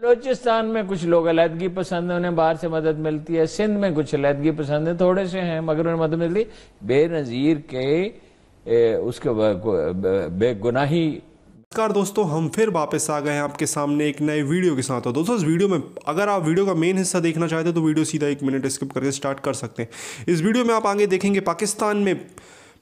बलोचिस्तान में कुछ लोग अलहदगी पसंद है उन्हें बाहर से मदद मिलती है। सिंध में कुछ अलहदगी पसंद है थोड़े से हैं मगर उन्हें मदद मिलती बेनजीर के ए, उसके बेगुनाही। नमस्कार दोस्तों हम फिर वापस आ गए हैं आपके सामने एक नए वीडियो के साथ। और दोस्तों इस वीडियो में अगर आप वीडियो का मेन हिस्सा देखना चाहते हैं तो वीडियो सीधा एक मिनट स्किप करके स्टार्ट कर सकते हैं। इस वीडियो में आप आगे देखेंगे पाकिस्तान में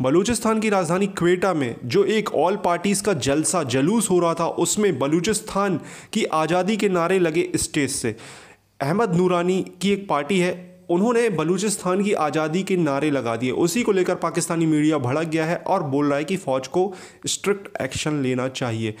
बलूचिस्तान की राजधानी क्वेटा में, जो एक ऑल पार्टीज़ का जलसा जलूस हो रहा था, उसमें बलूचिस्तान की आज़ादी के नारे लगे स्टेज से। अहमद नूरानी की एक पार्टी है, उन्होंने बलूचिस्तान की आज़ादी के नारे लगा दिए। उसी को लेकर पाकिस्तानी मीडिया भड़क गया है और बोल रहा है कि फ़ौज को स्ट्रिक्ट एक्शन लेना चाहिए।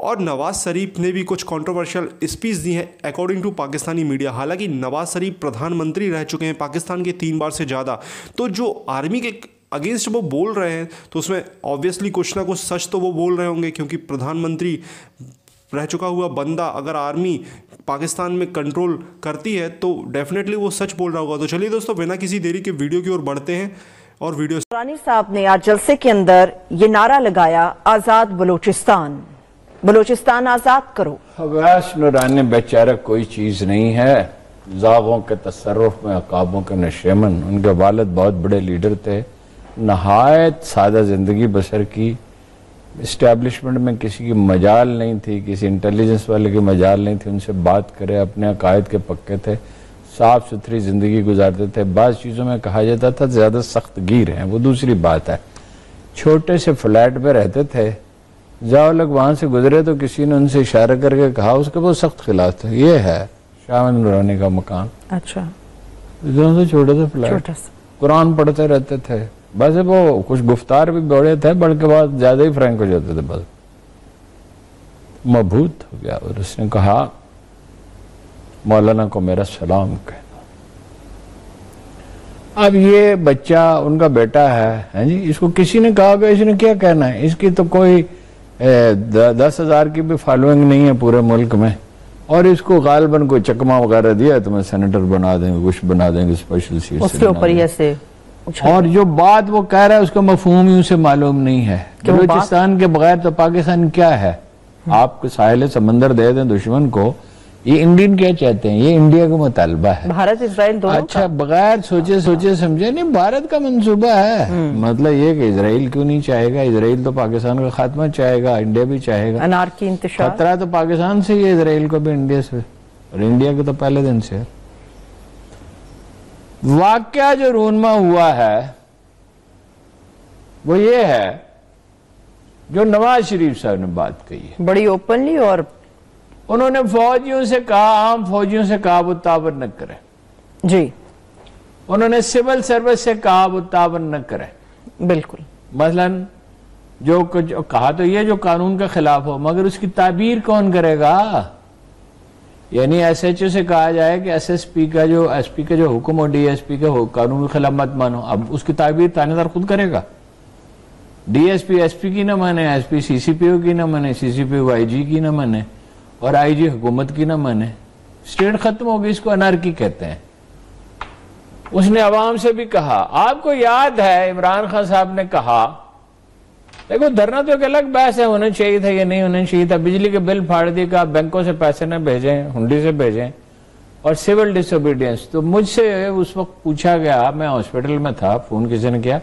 और नवाज़ शरीफ ने भी कुछ कंट्रोवर्शियल स्पीच दी है अकॉर्डिंग टू पाकिस्तानी मीडिया। हालाँकि नवाज़ शरीफ प्रधानमंत्री रह चुके हैं, पाकिस्तान के तीन बार से ज़्यादा। तो जो आर्मी के अगेंस्ट वो बोल रहे हैं तो उसमें ऑब्वियसली कुछ ना कुछ सच तो वो बोल रहे होंगे क्योंकि प्रधानमंत्री रह चुका हुआ बंदा अगर आर्मी पाकिस्तान में कंट्रोल करती है तो डेफिनेटली वो सच बोल रहा होगा। तो चलिए दोस्तों बिना किसी देरी के वीडियो की ओर बढ़ते हैं और वीडियो रानी साहब ने आज जलसे के अंदर ये नारा लगाया आज़ाद बलोचिस्तान। बलूचिस्तान आज़ाद करो। नूरानी बेचारा कोई चीज़ नहीं है। जागों के तसरुफ में अकाबों के नशेमन उनके वालद बहुत बड़े लीडर थे। नहायत सादा ज़िंदगी बसर की। इस्टेब्लिशमेंट में किसी की मजाल नहीं थी किसी इंटेलिजेंस वाले की मजाल नहीं थी उनसे बात करे अपने अकायद के पक्के थे साफ़ सुथरी ज़िंदगी गुजारते थे। बाज़ चीज़ों में कहा जाता था ज़्यादा सख्त गिर हैं वो दूसरी बात है। छोटे से फ्लैट में रहते थे जाओ लोग वहाँ से गुजरे तो किसी ने उनसे इशारा करके कहा उसके बहुत सख्त खिलाफ थे। ये है शाह नूरानी का मकान। अच्छा। छोटे से फ्लैट। कुरान पढ़ते रहते थे। बस वो कुछ गुफ्तार भी बड़े थे बड़ के बाद ज़्यादा ही फ्रैंक हो जाते थे बस। मबूत हो गया और उसने कहा मौलाना को मेरा सलाम कहना। अब ये बच्चा उनका बेटा है हैं जी? इसको किसी ने कहा कि इसने क्या कहना है? इसकी तो कोई ए, द, दस हज़ार की भी फॉलोइंग नहीं है पूरे मुल्क में। और इसको गालबन कोई चकमा वगैरह दिया तो मैं सेनेटर बना देंगे कुछ बना देंगे स्पेशल सीट उसके ऊपर ऐसे और जो बात वो कह रहा है उसका मफहूम ही उसे मालूम नहीं है। बलूचिस्तान के बगैर तो पाकिस्तान क्या है? आप साहिल समंदर दे दें दुश्मन को। ये इंडियन क्या चाहते हैं? ये इंडिया का मुतालबा है। भारत इसराइल दोनों अच्छा बगैर सोचे सोचे समझे। नहीं भारत का मंसूबा है। हम्म। मतलब ये कि इसराइल क्यों नहीं चाहेगा? इसराइल तो पाकिस्तान का खात्मा चाहेगा इंडिया भी चाहेगा। अनारकी खतरा तो पाकिस्तान से ही है इसराइल को भी इंडिया से। और इंडिया को तो पहले दिन से है। वाक्य जो रूनमा हुआ है वो ये है जो नवाज़ शरीफ साहब ने बात कही है। बड़ी ओपनली और उन्होंने फौजियों से कहा आम फौजियों से कहा वो ताबर न करें। जी। उन्होंने सिविल सर्विस से कहा वो ताबर न करें। बिल्कुल। मसलन जो कुछ कहा तो ये जो कानून के खिलाफ हो मगर उसकी ताबीर कौन करेगा? यानी एसएचओ से कहा जाए कि एसएसपी का जो एसपी का जो हुक्म और डीएसपी का कानून के खिलाफ मत मानो। अब उसकी ताबीर थानेदार खुद करेगा। डीएसपी एसपी की ना माने एसपी सीसीपीओ की ना माने सीसीपीओ आईजी की ना माने, और आईजी हुकूमत की ना माने। स्टेट खत्म हो गई इसको अनारकी कहते हैं। उसने आवाम से भी कहा, आपको याद है, इमरान खान साहब ने कहा देखो, धरना तो एक अलग बहस है होना चाहिए था या नहीं होना चाहिए था। बिजली के बिल फाड़ दिए का बैंकों से पैसे न भेजें, हुंडी से भेजें, और सिविल डिसोबीडियंस। तो मुझसे उस वक्त पूछा गया मैं हॉस्पिटल में था, फ़ोन किसी ने किया?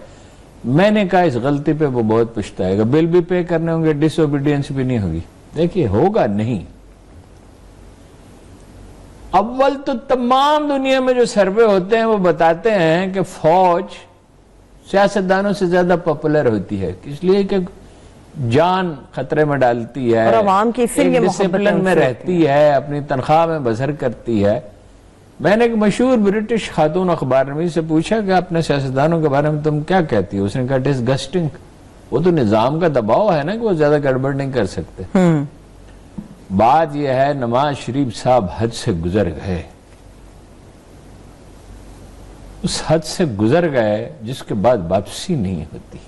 मैंने कहा, इस गलती पे वो बहुत पुछताएगा बिल भी पे करने होंगे, डिसोबीडियंस भी नहीं होगी। देखिए, होगा नहीं। अव्वल तो तमाम दुनिया में जो सर्वे होते हैं, वो बताते हैं कि फौज सियासतदानों से ज़्यादा पॉपुलर होती है। इसलिए कि जान खतरे में डालती है। और की डिसिप्लिन में रहती है अपनी तनख्वाह में बसर करती है। मैंने एक मशहूर ब्रिटिश खातून अखबार में से पूछा कि अपने सियासतदानों के बारे में तुम क्या कहती हो? उसने कहा डिसगस्टिंग वो तो निज़ाम का दबाव है ना कि वो ज़्यादा गड़बड़ नहीं कर सकते। हम्म। बात यह है नवाज़ शरीफ साहब हद से गुजर गए। उस हद से गुजर गए जिसके बाद वापसी नहीं होती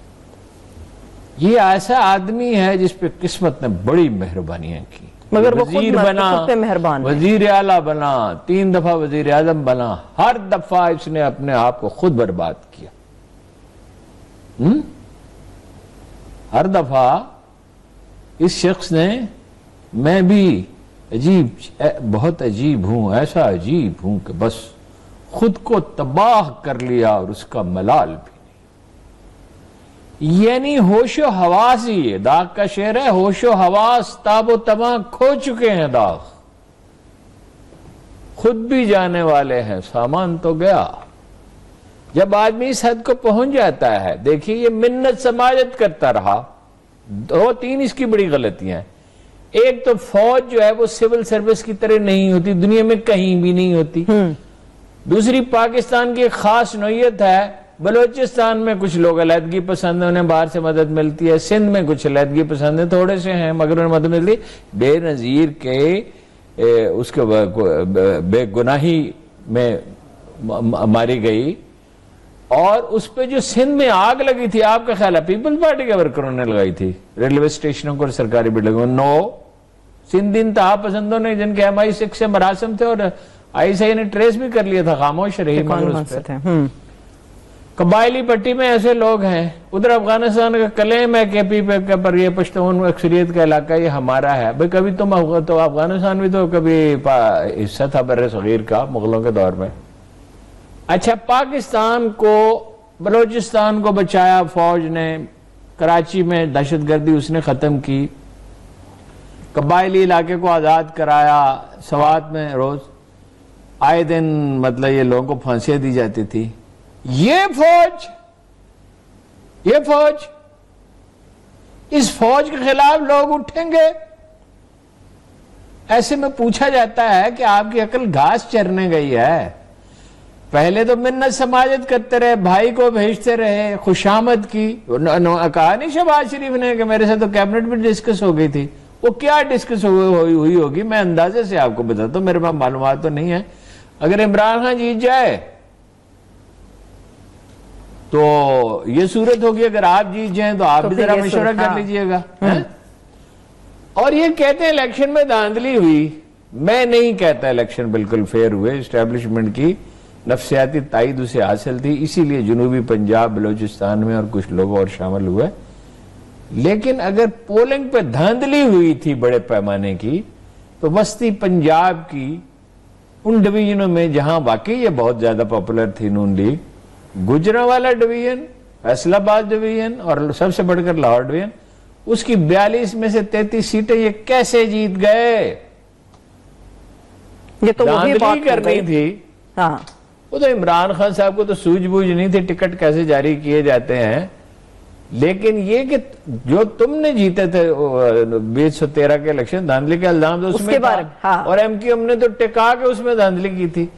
ये ऐसा आदमी है जिसपे किस्मत ने बड़ी मेहरबानियाँ की मगर वज़ीर बना मेहरबान वज़ीर आला बना तीन दफ़ा वज़ीर आज़म बना हर दफ़ा इसने अपने आप को खुद बर्बाद किया हुँ? हम्म? हर दफ़ा इस शख्स ने मैं भी अजीब बहुत अजीब हूँ ऐसा अजीब हूँ कि बस खुद को तबाह कर लिया और उसका मलाल भी नहीं। यानी होशो हवास ही है, दाग का शेर है, होशो हवास, ताबो तबाह खो चुके हैं दाग। खुद भी जाने वाले हैं, सामान तो गया। जब आदमी इस हद को पहुँच जाता है, देखिए ये मिन्नत समाजत करता रहा। दो, तीन इसकी बड़ी गलतियाँ एक तो फौज जो है, वो सिविल सर्विस की तरह नहीं होती, दुनिया में कहीं भी नहीं होती। दूसरी पाकिस्तान की खास नोयत है बलोचिस्तान में कुछ लोग अलहदगी पसंद है उन्हें बाहर से मदद मिलती है। सिंध में कुछ अलहदगी पसंद है थोड़े से हैं मगर उन्हें मदद मिलती बेनजीर के ए, उसके बेगुनाही में मारी गई। और उस पर जो सिंध में आग लगी थी आपका ख्याल है पीपल्स पार्टी के वर्करों ने लगाई थी रेलवे स्टेशनों को सरकारी बिल्डिंगों नो। सिंध इंतहा पसंदों ने जिनके एम आई सिक्स से मरासम थे और आईसीआई ने ट्रेस भी कर लिया था खामोश रही मगर हम्म। कबायली पट्टी में ऐसे लोग हैं उधर अफ़गानिस्तान का कलेम है के पी पे पर ये पश्तून अक्सरियत का इलाका ये हमारा है। भाई कभी तुम अफगा- तो अफ़गानिस्तान भी तो कभी हिस्सा था बर सगीर का मुगलों के दौर में। अच्छा पाकिस्तान को बलोचिस्तान को बचाया फौज ने कराची में दहशतगर्दी उसने खत्म की। कबायली इलाके को आज़ाद कराया सवात में रोज। आए दिन मतलब ये लोगों को फांसियाँ दी जाती थी। ये फौज ये फौज, इस फौज के खिलाफ लोग उठेंगे। ऐसे में पूछा जाता है कि आपकी अकल घास चरने गई है। पहले तो मिन्नत समाजत करते रहे, भाई को भेजते रहे, खुशामद की। कहा नहीं शहबाज शरीफ ने कि मेरे साथ तो कैबिनेट में डिस्कस हो गई थी। वो क्या डिस्कस हुई होगी? मैं अंदाजे से आपको बताता हूँ, मेरे पास मालूम तो नहीं है। अगर इमरान खान जीत जाए तो ये सूरत होगी अगर आप जीत जाए तो आप तो भी जरा मशवरा कर हाँ। लीजिएगा और ये कहते हैं इलेक्शन में धांधली हुई। मैं नहीं कहता इलेक्शन बिल्कुल फेयर हुए इस्टेब्लिशमेंट की नफसियाती ताइद उसे हासिल थी इसीलिए जनूबी पंजाब बलोचिस्तान में और कुछ लोग और शामिल हुए। लेकिन अगर पोलिंग पे धांधली हुई थी बड़े पैमाने की तो वस्ती पंजाब की उन डिवीजनों में जहाँ वाकई ये बहुत ज़्यादा पॉपुलर थी Noon league Gujranwala division Faisalabad division और सबसे बढ़कर लाहौर डिवीज़न उसकी 42 में से 33 सीटें ये कैसे जीत गए? ये तो वो भी बात हो करनी थी। हाँ। वो तो इमरान खान साहब को तो सूझबूझ नहीं थी टिकट कैसे जारी किए जाते हैं। लेकिन ये कि जो तुमने जीते थे बीस सौ तेरह के इलेक्शन धांधली का इल्ज़ाम तो उसमें था। हाँ। और एमक्यू ने तो टिका के उसमें धांधली की थी।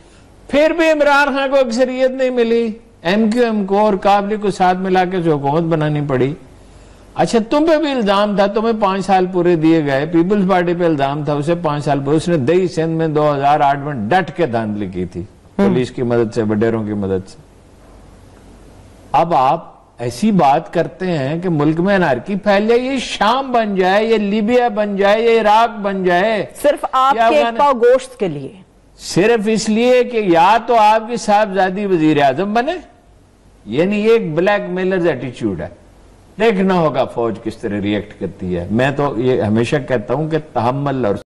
फिर भी इमरान खान को अक्सरियत नहीं मिली। एमक्यूएम को और काबली को साथ मिला के जो हुकूमत बनानी पड़ी। अच्छा तुम पे भी इल्ज़ाम था तुम्हें पाँच साल पूरे दिए गए। पीपल्स पार्टी पे इल्ज़ाम था उसे पाँच साल पूरे। उसने दही सिंध में 2008 में डट के धांधली की थी। पुलिस की मदद से वडेरों की मदद से। अब आप ऐसी बात करते हैं कि मुल्क में अनारकी फैल जाए ये शाम बन जाए ये लीबिया बन जाए ये इराक बन जाए सिर्फ़ पाव गोश्त के लिए। सिर्फ़ इसलिए कि या तो आपकी साहबजादी वज़ीर आज़म बने यानी ये एक ब्लैक मेलर एटीट्यूड है। देखना होगा फौज किस तरह रिएक्ट करती है। मैं तो ये हमेशा कहता हूँ कि तहमल और